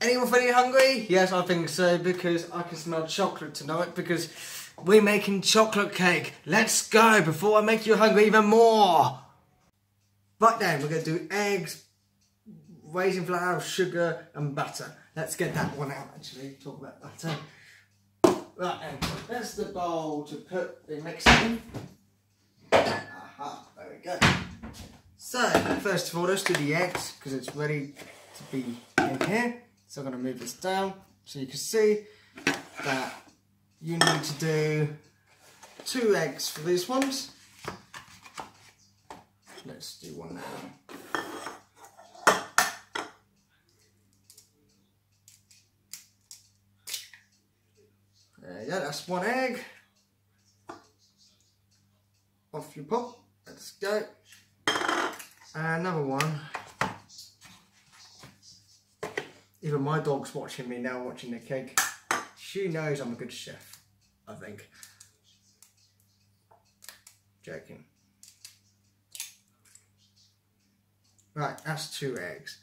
Anyone feeling hungry? Yes, I think so because I can smell chocolate tonight because we're making chocolate cake. Let's go before I make you hungry even more. Right then, we're going to do eggs, raising flour, sugar and butter. Let's get that one out actually, talk about butter. Right then, there's the bowl to put the mix in. Aha, there we go. So, first of all, let's do the eggs because it's ready to be in here. So I'm going to move this down so you can see that you need to do two eggs for these ones. Let's do one now. There you go, that's one egg. Off you pop. Let's go. Another one. Even my dog's watching me now, watching the cake. She knows I'm a good chef, I think. Joking. Right, that's two eggs.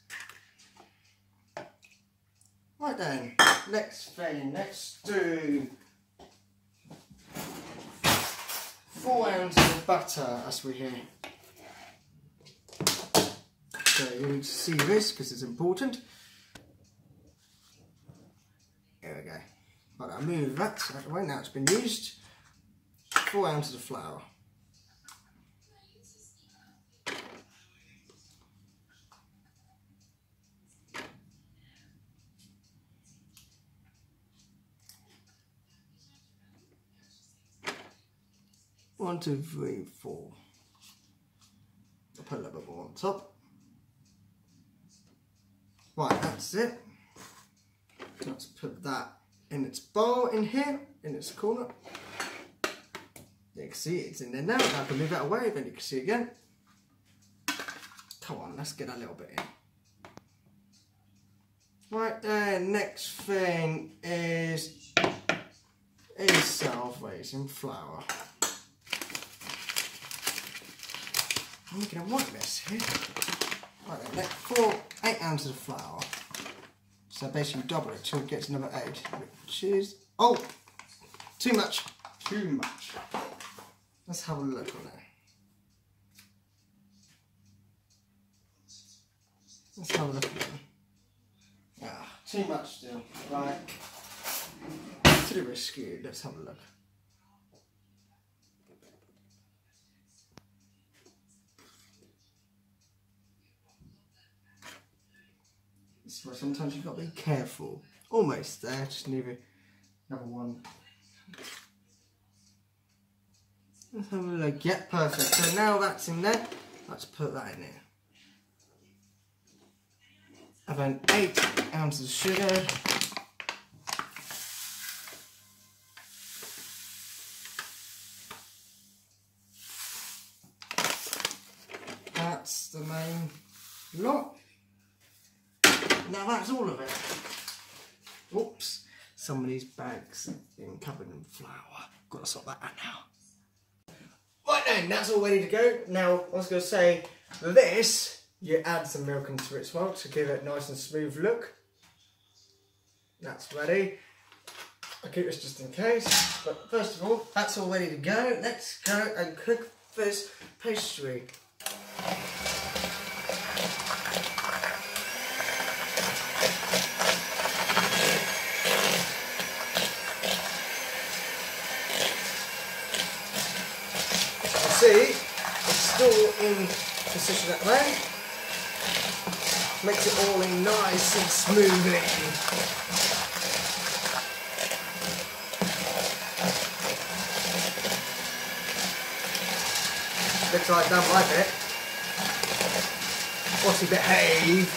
Right then, next thing, let's do four ounces of butter as we hear. So you need to see this because it's important. There we go. Right, I'll move that out way now it's been used. Four ounces of flour. One, two, three, four. I'll put a little bit more on top. Right, that's it. Let's put that in its bowl in here, in its corner. You can see it's in there now. I can move that away, then you can see again. Come on, let's get a little bit in. Right there, next thing is is self-raising flour. I'm making a white mess here. Right then, four, eight ounces of flour. So basically double it till it gets another eight, which is, oh, too much, too much. Let's have a look on it. Let's have a look at it. Ah, too much still. Right. Too risky. Let's have a look. Sometimes you've got to be careful. Almost there, just need another one. Let's have a look. Yeah, perfect. So now that's in there. Let's put that in there. And then eight ounces of sugar. That's the main lot. Now that's all of it. Oops, some of these bags been covered in flour. Got to sort that out now. Right then, that's all ready to go. Now, I was going to say, this, you add some milk into it as well to give it a nice and smooth look. That's ready. I'll keep this just in case. But first of all, that's all ready to go. Let's go and cook this pastry. see, it's still in position. Makes it all in nice and smoothly. Looks like done my bit. What's he behave?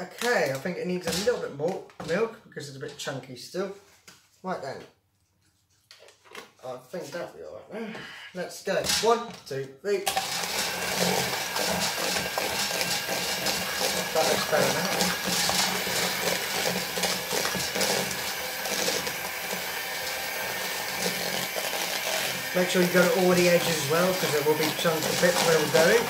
Okay, I think it needs a little bit more milk because it's a bit chunky still. Right then. I think that'll be alright. Let's go. One, two, three. That looks better now. Make sure you go to all the edges as well because there will be chunks of bits where we're going.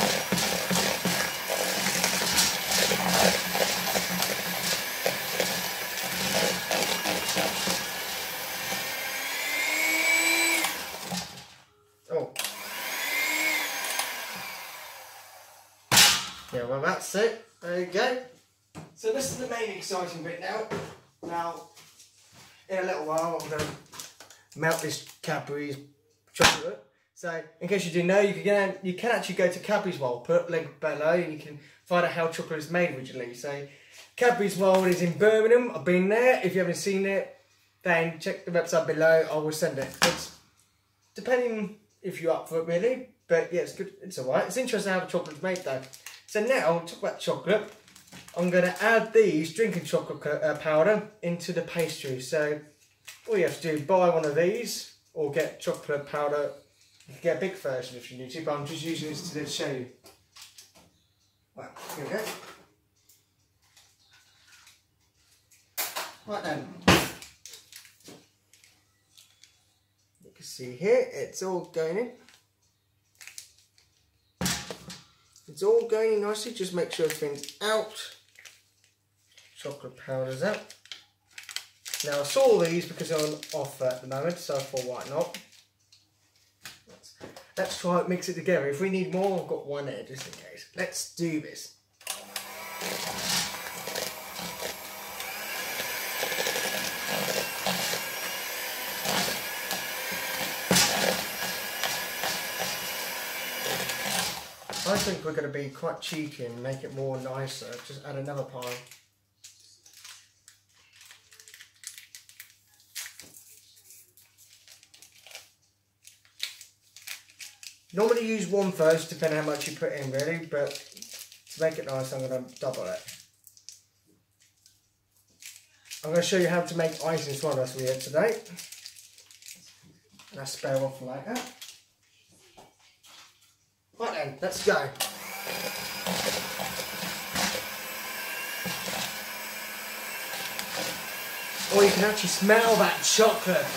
Oh. Yeah, well that's it. There you go. So this is the main exciting bit now. Now, in a little while I'm going to melt this Cadbury's chocolate. So, in case you didn't know, you can you can actually go to Cadbury's World, put link below, and you can find out how chocolate is made originally. So, Cadbury's World is in Birmingham. I've been there. If you haven't seen it, then check the website below. I will send it. It's depending if you're up for it, really. But yeah, it's good. It's alright. It's interesting how the chocolate's made, though. So now, talk about chocolate. I'm going to add these drinking chocolate uh, powder into the pastry. So all you have to do, buy one of these or get chocolate powder. You can get a big version if you need to, but I'm just using this to show you. Right, here we go. Right then. You can see here, it's all going in. It's all going in nicely, just make sure everything's out. Chocolate powder's out. Now I saw these because they're on offer at the moment, so I thought why not. Let's, let's try and mix it together. If we need more, I've got one there just in case. Let's do this. I think we're going to be quite cheeky and make it more nicer. Just add another pile. Normally use one first, depending how much you put in really, but to make it nice I'm going to double it. I'm going to show you how to make ice icing swallows for you today. And I spare one for later. Right let's go. Oh, you can actually smell that chocolate.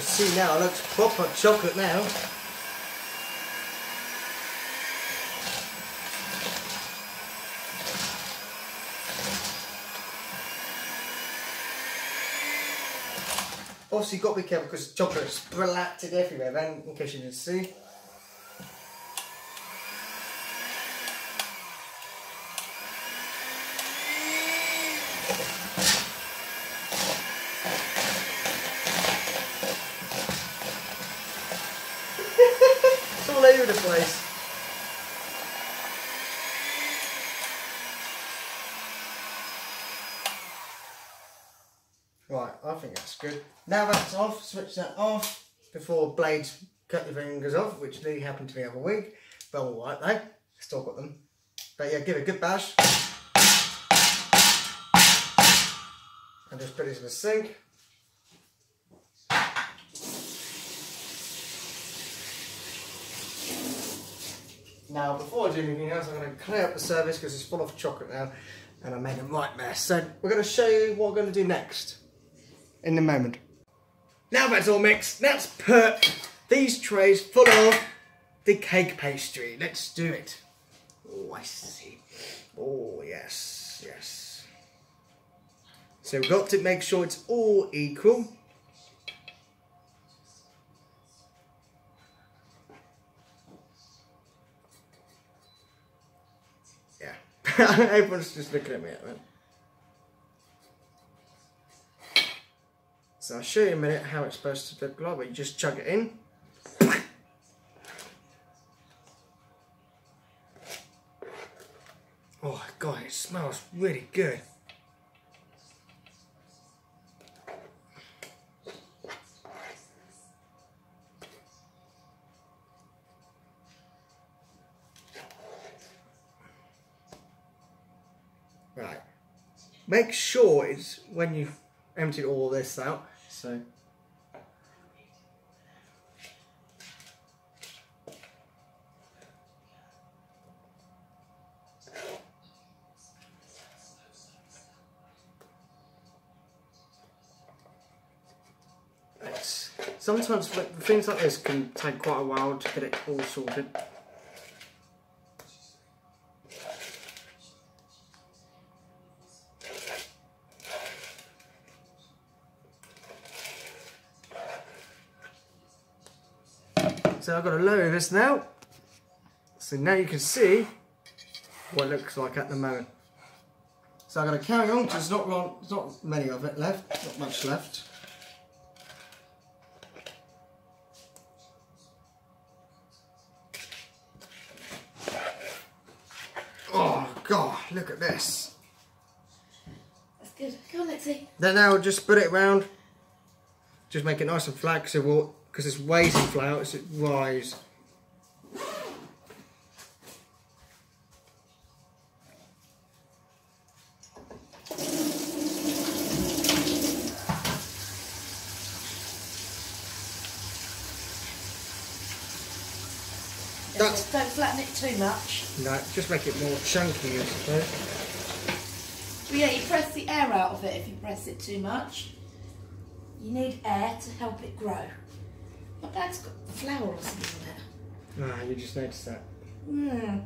see now, it looks proper chocolate now. Obviously, you've got to be careful because chocolate's splattered everywhere, then, in case you didn't see. it's all over the place. Right, I think that's good. Now that's off, switch that off before blades cut your fingers off, which nearly happened to me the other week. But alright though, still got them. But yeah, give it a good bash. And just put it in the sink. Now, before I do anything else, I'm going to clear up the service because it's full of chocolate now and I made a right mess. So, we're going to show you what we're going to do next in a moment. Now that's all mixed, let's put these trays full of the cake pastry. Let's do it. Oh, I see. Oh, yes, yes. So we've got to make sure it's all equal. Yeah. Everyone's just looking at me at the So I'll show you in a minute how it's supposed to look like, but you just chug it in. Oh god, it smells really good. Right. Make sure it's when you've emptied all this out. So. Sometimes things like this can take quite a while to get it all sorted. So I've got to lower this now. So now you can see what it looks like at the moment. So I'm going to carry on because there's not, long, there's not many of it left, not much left. Oh God, look at this. That's good. Come on, Lexi. Then now just put it around. Just make it nice and flat because it will because it's raising flowers, it rise. That's... Don't flatten it too much. No, just make it more chunky, I suppose. Well, yeah, you press the air out of it if you press it too much. You need air to help it grow. My dad's got flowers in it. Ah, you just noticed that. Hmm.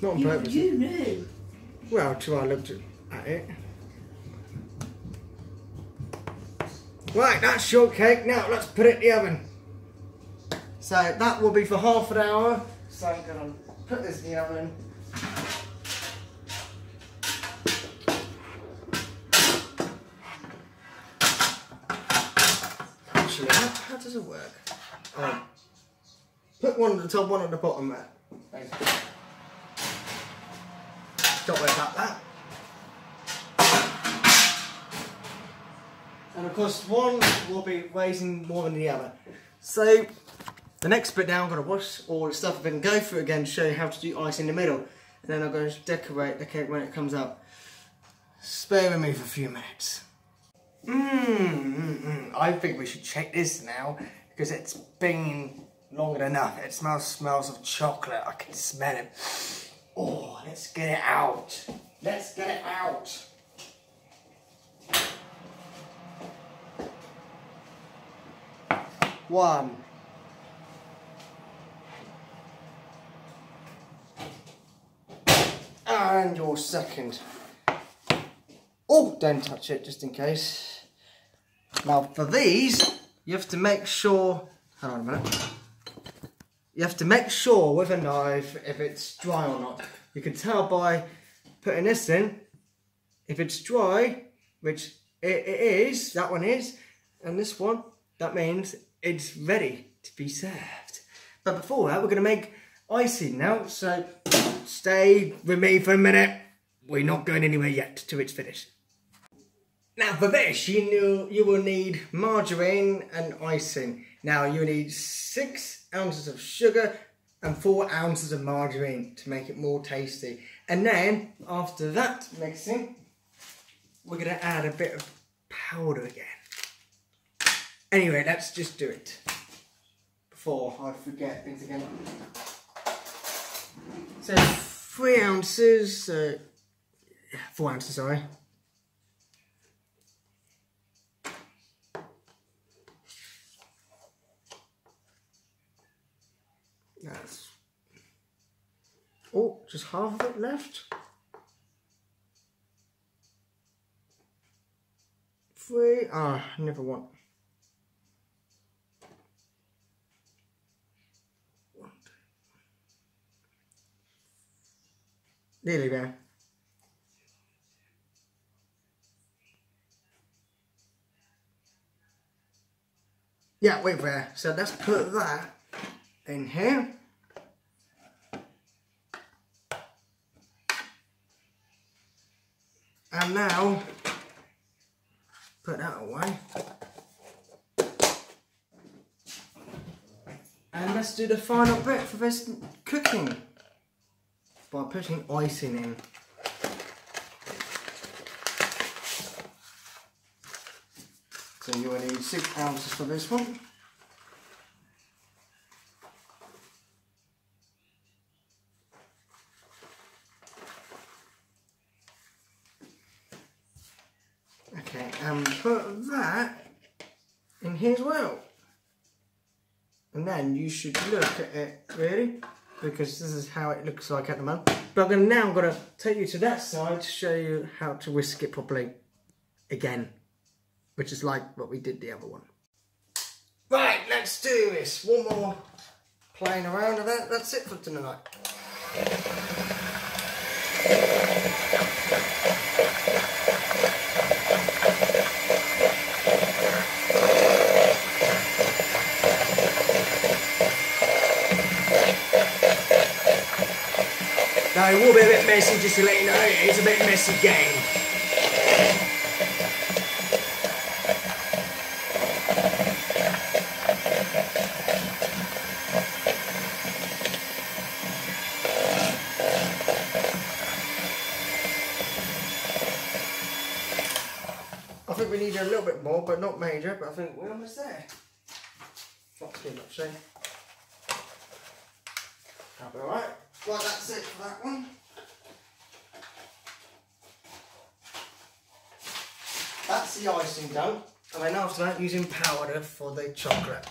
Not on You, purpose. you knew. Well, till I looked at it. Right, that's shortcake. Now let's put it in the oven. So that will be for half an hour. So I'm going to put this in the oven. Actually, how, how does it work? Um, put one at the top, one at the bottom there. Don't worry about that. And of course, one will be raising more than the other. So, the next bit now, I'm going to wash all the stuff I and go through again to show you how to do ice in the middle. And then I'm going to decorate the cake when it comes out. Spare with me for a few minutes. Mmm, mm, mm. I think we should check this now because it's been longer than enough. It smells smells of chocolate. I can smell it. Oh, let's get it out. Let's get it out. One. And your second. Oh, don't touch it just in case. Now for these, you have to make sure, hang on a minute. You have to make sure with a knife if it's dry or not. You can tell by putting this in, if it's dry, which it, it is, that one is, and this one, that means it's ready to be served. But before that, we're going to make icing now, so stay with me for a minute. We're not going anywhere yet till it's finished. Now for this, you you will need margarine and icing. Now you need six ounces of sugar and four ounces of margarine to make it more tasty. And then after that mixing, we're gonna add a bit of powder again. Anyway, let's just do it before I forget things again. So three ounces, uh, four ounces, sorry. That's oh, just half of it left. Three. Ah, never want. Nearly there. Yeah, wait there. So let's put that in here. And now, put that away. And let's do the final bit for this cooking by putting icing in. So you will need six ounces for this one. Okay, and put that in here as well. And then you should look at it, really, because this is how it looks like at the moment. But I'm gonna, now I'm going to take you to that side to show you how to whisk it properly again, which is like what we did the other one. Right, let's do this. One more playing around that, that's it for tonight. Now it will be a bit messy just to let you know, it's a bit messy game. I think we need a little bit more, but not major, but I think we're almost there. Not too much then. That'll be alright. That's it for that one. That's the icing done. And then after that, using powder for the chocolate.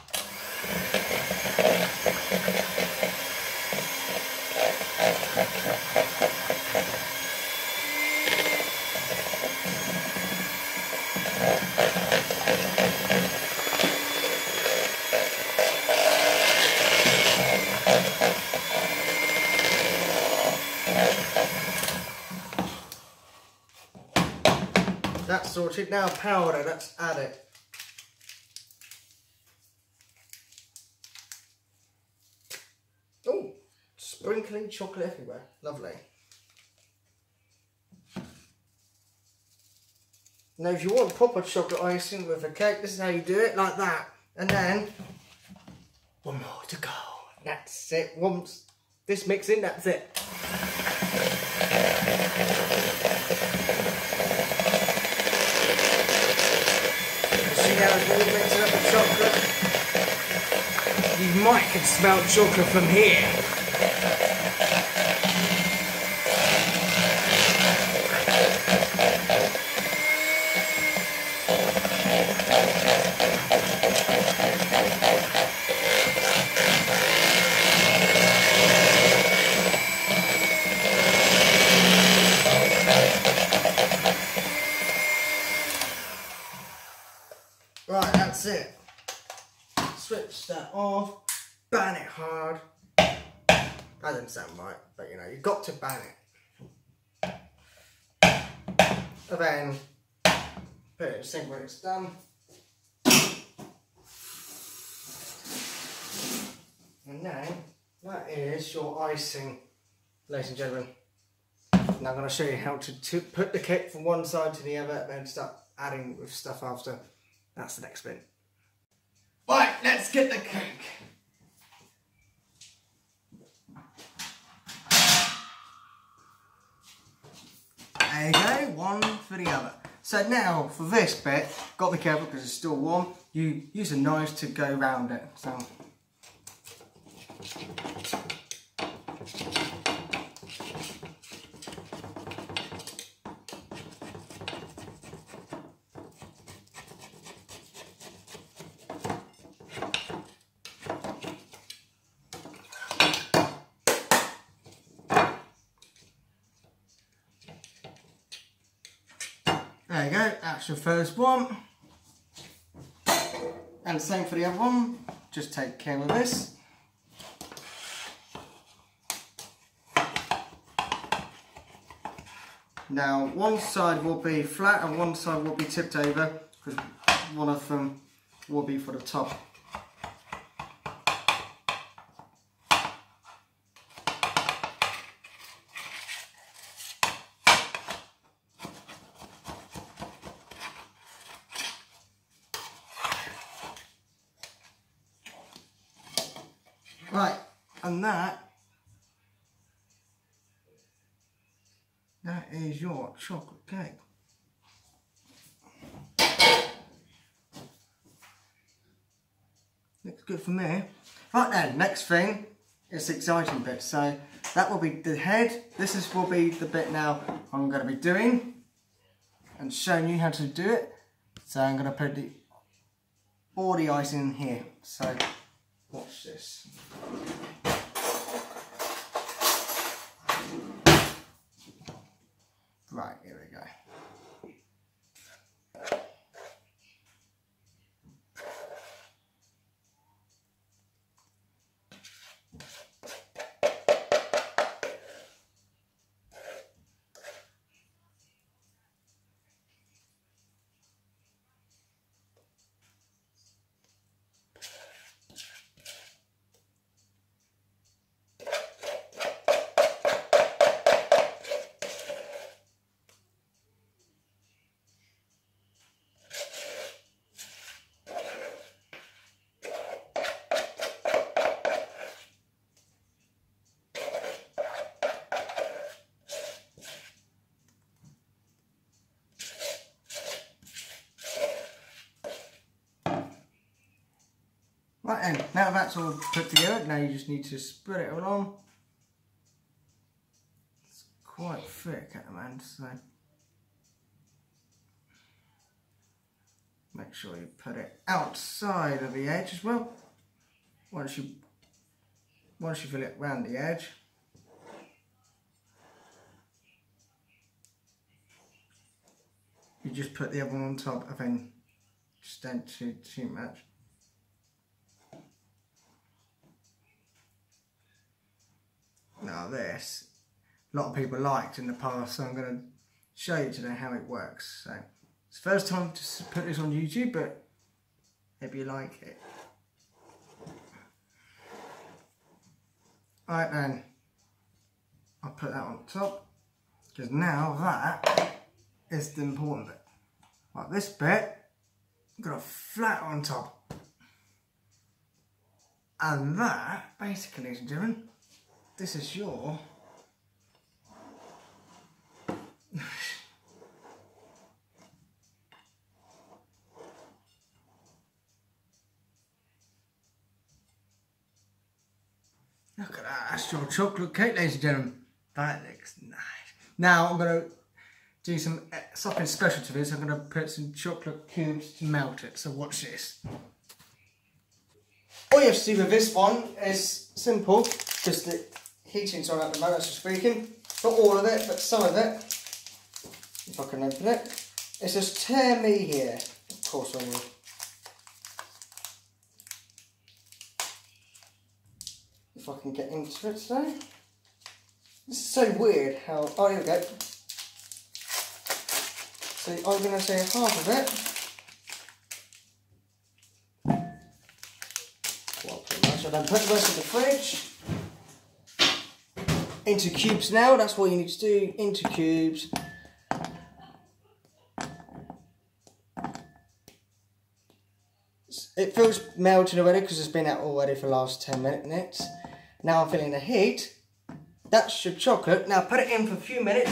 Now powder, let's add it. Oh, sprinkling chocolate everywhere. Lovely. Now if you want proper chocolate icing with a cake, this is how you do it, like that. And then, one more to go. That's it. Once this mixing, that's it. Chocolate? You might can smell chocolate from here. Right, that's it. Switch that off, ban it hard. That doesn't sound right, but you know, you've got to ban it. And then put it in the sink when it's done. And then that is your icing, ladies and gentlemen. Now I'm going to show you how to, to put the cake from one side to the other and then start adding with stuff after. That's the next bit. Right, let's get the cake. There you go, one for the other. So now for this bit, got to be careful because it's still warm. You use a knife to go around it. So There you go, that's your first one. And same for the other one, just take care of this. Now one side will be flat and one side will be tipped over because one of them will be for the top. Right, and that that is your chocolate cake. Looks good for me. Right then, next thing is the exciting bit. So that will be the head. This is will be the bit now I'm going to be doing and showing you how to do it. So I'm going to put the all the icing in here. So Watch this. Right, then, now that's all put together, now you just need to spread it all on. It's quite thick at the moment, so make sure you put it outside of the edge as well. Once you once you fill it around the edge. You just put the other one on top and then just don't too too much. Now this, a lot of people liked in the past, so I'm going to show you today how it works. So it's first time to put this on YouTube, but maybe you like it. Right then, I'll put that on top, because now that is the important bit. Like this bit, I've got a flat on top. And that, basically, ladies and gentlemen, this is your Look at that, that's your chocolate cake, ladies and gentlemen. That looks nice. Now I'm going to do some uh, something special to this. I'm going to put some chocolate cubes to melt it. So watch this. All you have to do with this one is simple. Just the heating's on at the moment, that's just freaking. Not all of it, but some of it. If I can open it. It says tear me here. Of course I will. If I can get into it today. This is so weird how, oh here we go. So I'm going to say half of it. Well, much. I don't put the rest in the fridge. Into cubes now, that's what you need to do. Into cubes. It feels melted already because it's been out already for the last 10 minutes. Now I'm feeling the heat. That's your chocolate. Now put it in for a few minutes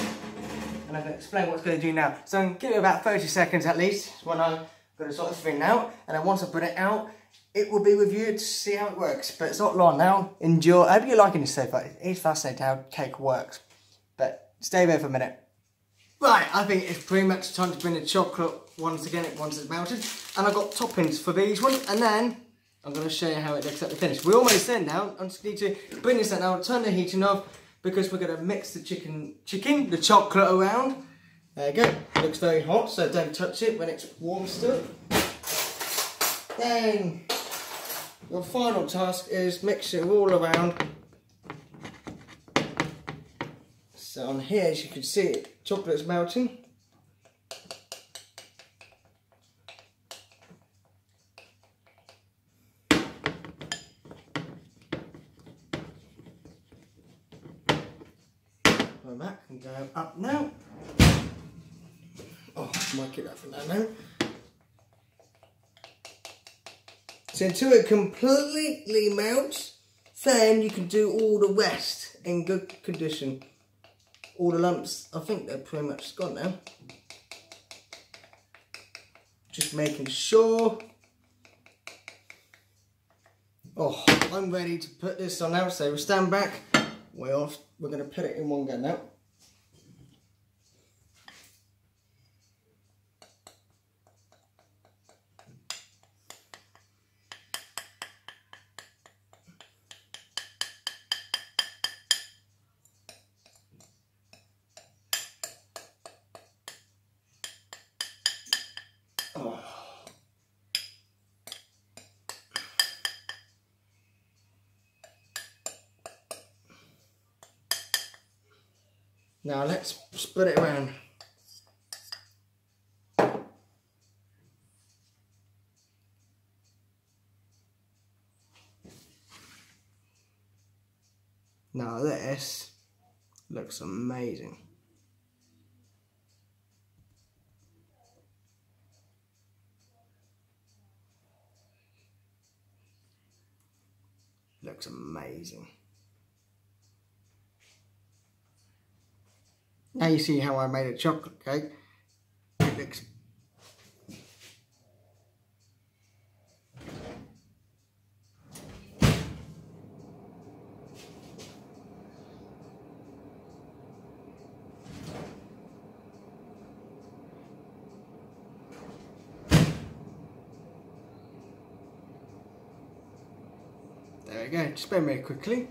and I'm going to explain what it's going to do now. So I'm going to give it about 30 seconds at least when I'm going to sort of thing out. And then once I put it out, it will be reviewed to see how it works. But it's not long now. Enjoy. I hope you're liking this so far. It's fascinating how cake works. But stay there for a minute. Right, I think it's pretty much time to bring the chocolate once again once it's melted. And I've got toppings for these ones. And then I'm going to show you how it looks at the finish. We're almost there now. I just need to bring this out now, turn the heating off because we're going to mix the chicken, chicken, the chocolate around. There you go. It looks very hot, so don't touch it when it's warm still. Then your final task is mix it all around. So on here, as you can see, chocolate's melting. Go back and go up now. Oh, I might get that from there now. So until it completely melts, then you can do all the rest in good condition. All the lumps, I think they're pretty much gone now. Just making sure. Oh, I'm ready to put this on now, so we'll stand back. We're off. We're going to put it in one go now. Now let's spread it around. Now this looks amazing. Looks amazing. Now you see how I made a chocolate cake. It looks There we go, just bend very quickly.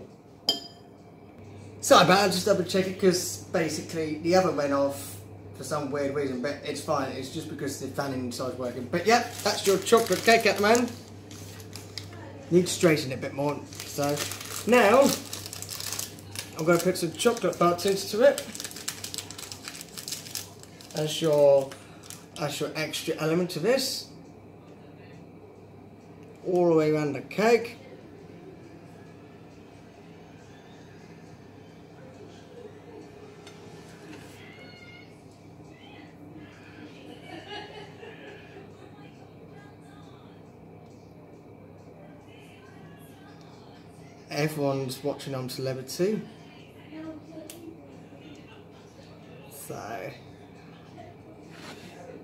Sorry about that, just double check it because basically the oven went off for some weird reason, but it's fine. It's just because the fan inside's working. But yeah, that's your chocolate cake at the moment. Need to straighten it a bit more. So now I'm going to put some chocolate butts into it as your as your extra element to this. All the way around the cake. Everyone's watching on celebrity. So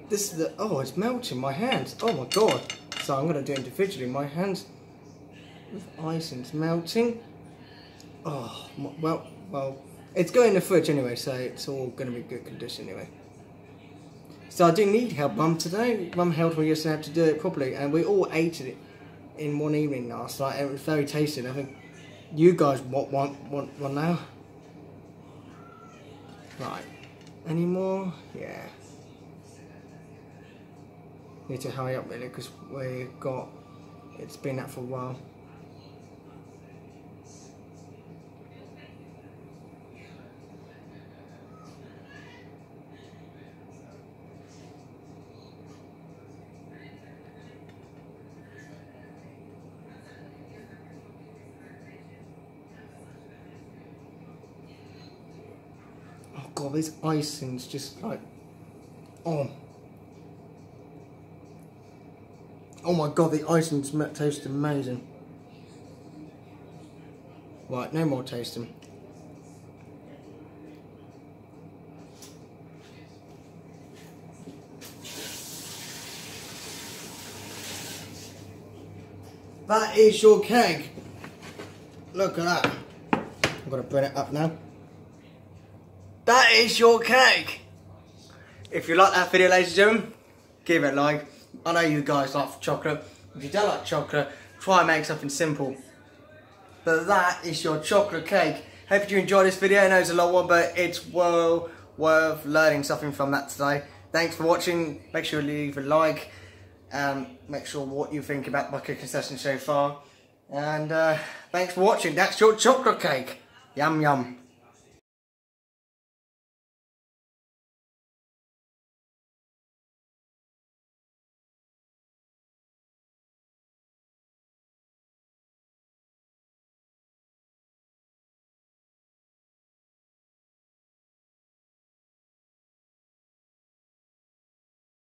this is the oh it's melting my hands. Oh my god. So I'm gonna do individually. My hands with icing's melting. Oh well well it's going in the fridge anyway, so it's all gonna be good condition anyway. So I do need help, Mum, today. Mum helped me yesterday to do it properly, and we all ate it in one evening last night. It was very tasty. I think you guys want want want one now? Right. Any more? Yeah. Need to hurry up really because we got it's been out for a while. Oh god, this icing's just like, oh. Oh my god, the icing's tastes amazing. Right, no more tasting. That is your cake. Look at that. I'm gonna bring it up now. That is your cake. If you like that video, ladies and gentlemen, give it a like. I know you guys like chocolate. If you don't like chocolate, try and make something simple. But that is your chocolate cake. Hope you enjoyed this video. I know it's a long one, but it's well worth learning something from that today. Thanks for watching. Make sure you leave a like. Um, make sure what you think about my cooking session so far. And uh, thanks for watching. That's your chocolate cake. Yum yum.